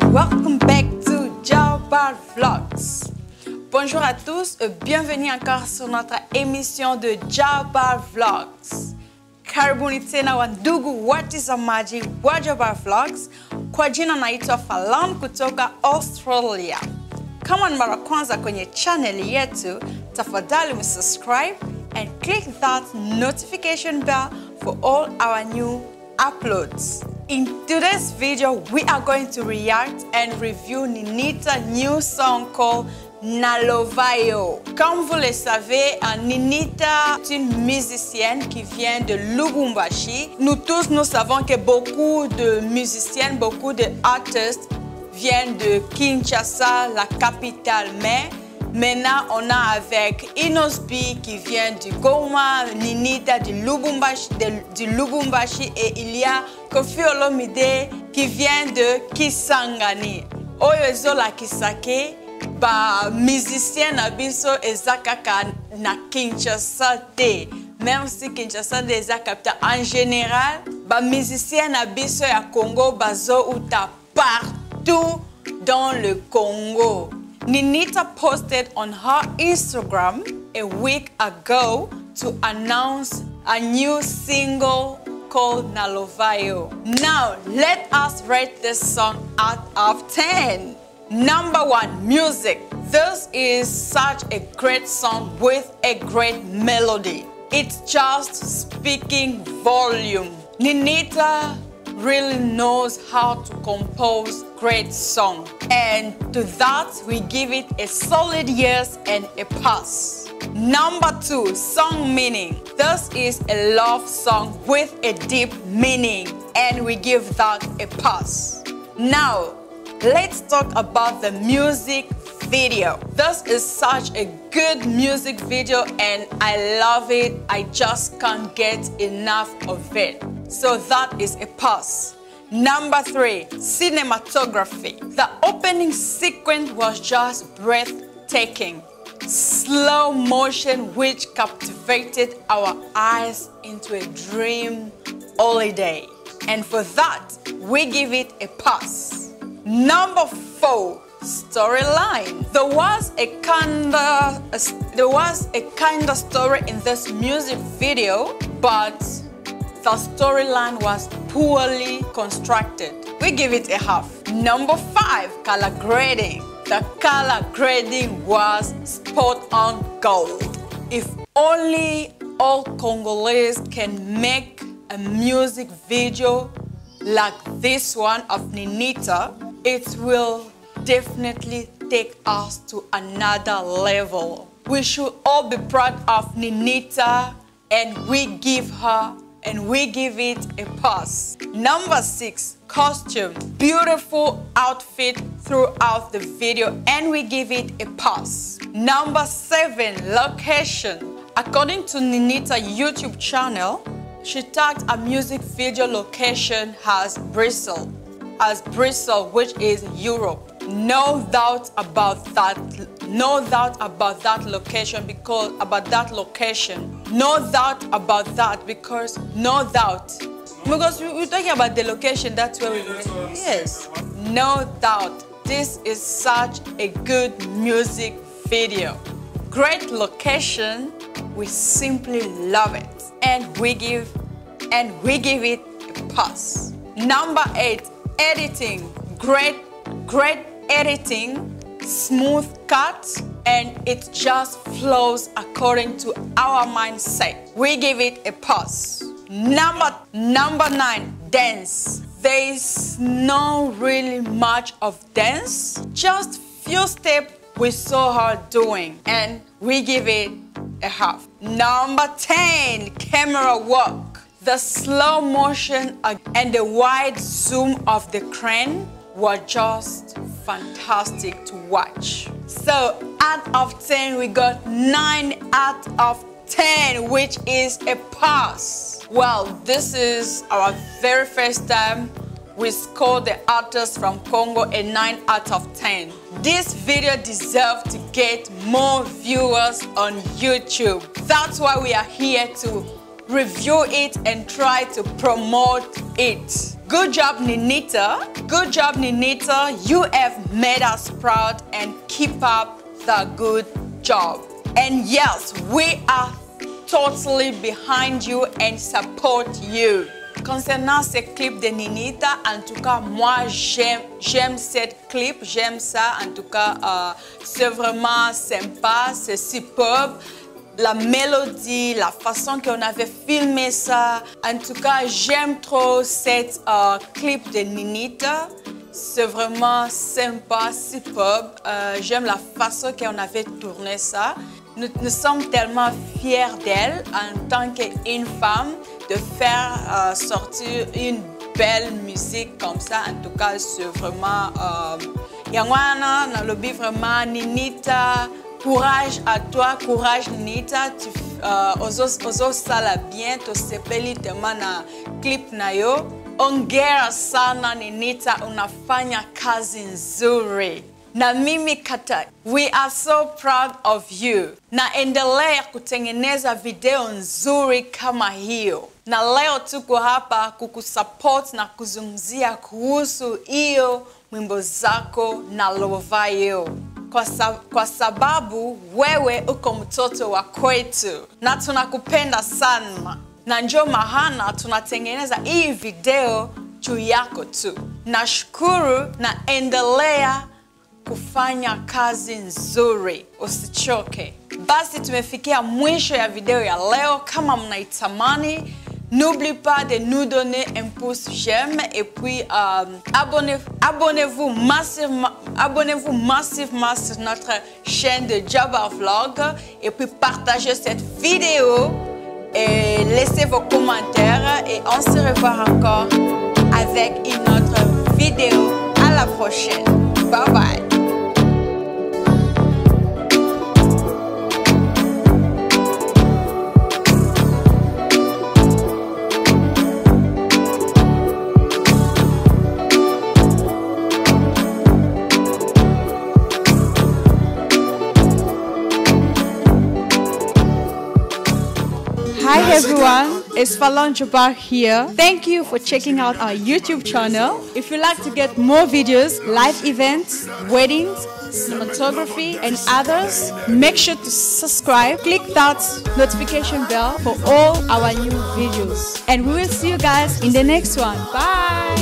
and welcome back to Jabaar Vlogs. Bonjour à tous et bienvenue encore sur notre émission de Jabaar Vlogs. Karibuni tena wandugu watazamaji wa Jabaar Vlogs. Kwa jina naitwa Falone kutoka Australia. Kama mara kwanza kwenye channel yetu, tafadhali msubscribe and click that notification bell for all our new uploads. In today's video, we are going to react and review Ninita's new song called Nalovayo. Comme vous le savez, Ninita est une musicienne qui vient de Lubumbashi. Nous tous, nous savons que beaucoup de musiciennes, beaucoup d'artistes viennent de Kinshasa, la capitale, mais Maintenant, on a avec Inosbi qui vient du Goma, Ninita du Lubumbashi, et il y a Kofi Olomide qui vient de Kisangani. Oyo ezolakisake ba musicien na biso eza kaka na Kinshasa te. Même si Kinshasa nde eza capitale, en général, ba musicien na biso ya Congo bazouta partout dans le Congo. Ninita posted on her Instagram a week ago to announce a new single called Na Lova Yo. Now, let us rate this song out of 10. Number one, music. This is such a great song with a great melody. It's just speaking volume. Ninita really knows how to compose great song. And to that, we give it a solid yes and a pass. Number two, song meaning. This is a love song with a deep meaning, and we give that a pass. Now, let's talk about the music video. This is such a good music video, and I love it. I just can't get enough of it. So that is a pass. Number three, cinematography. The opening sequence was just breathtaking. Slow motion which captivated our eyes into a dream holiday. And for that, we give it a pass. Number four, storyline. There was a kinda there was a kinda story in this music video, but the storyline was poorly constructed. We give it a half. Number five, color grading. The color grading was spot on gold. If only all Congolese can make a music video like this one of Ninita, it will definitely take us to another level. We should all be proud of Ninita and we give her and we give it a pass. Number six, costume. Beautiful outfit throughout the video and we give it a pass. Number seven, location. According to Ninita YouTube channel, she tagged a music video location as Bristol, as Bristol, which is Europe. No doubt about that. No doubt about that location because about that location. No doubt about that because no doubt. Because we're talking about the location, that's where we Yes. No doubt. This is such a good music video. Great location. We simply love it. And we give and we give it a pass. Number eight, editing. Great, great editing, smooth cut, and it just flows according to our mindset. We give it a pass. Number, number nine, dance. There's no really much of dance, just few steps we saw her doing, and we give it a half. Number 10, camera work. The slow motion and the wide zoom of the crane were just fantastic to watch. So out of 10, we got 9 out of 10, which is a pass. Well, this is our very first time we scored the artist from Congo a 9 out of 10. This video deserves to get more viewers on YouTube. That's why we are here to review it and try to promote it. Good job, Ninita. Good job, Ninita. You have made us proud and keep up the good job. And yes, we are totally behind you and support you. Concernant ce clip de Ninita, en tout cas, moi, j'aime cette clip, j'aime ça. En tout cas, euh, c'est vraiment sympa, c'est superbe la mélodie, la façon qu'on avait filmé ça. En tout cas, j'aime trop cette euh, clip de Ninita. C'est vraiment sympa, superbe. Euh, j'aime la façon qu'on avait tourné ça. Nous, sommes tellement fiers d'elle en tant qu'une femme de faire euh, sortir une belle musique comme ça. En tout cas, c'est vraiment... Yangwana, dans le vraiment Ninita. Courage à toi, courage Nita, tu uh, ozosala bien tosepeli tema na clip na yo. Ongera sana Ninita, unafanya kazi nzuri na mimi kata. We are so proud of you. Na endelea kutengeneza video nzuri kama hiyo, na leo tuko hapa kukusupport na kuzungumzia kuhusu hiyo mwimbo zako na Lovayo kwa, sab kwa sababu wewe uko mtoto wa kwetu na tunakupenda sana, na njo mahana tunatengeneza hii video juu yako tu. Nashukuru na endelea kufanya kazi nzuri, usichoke. Basi tumefikia mwisho ya video ya leo. Kama mnaitamani N'oubliez pas de nous donner un pouce j'aime et puis euh, abonnez-vous abonnez massivement, abonnez massivement sur notre chaîne de Jabba Vlog et puis partagez cette vidéo et laissez vos commentaires et on se revoit encore avec une autre vidéo. À la prochaine. Bye bye. Everyone, it's Falone Jabaar here. Thank you for checking out our YouTube channel. If you'd like to get more videos, live events, weddings, cinematography, and others, make sure to subscribe. Click that notification bell for all our new videos. And we will see you guys in the next one. Bye!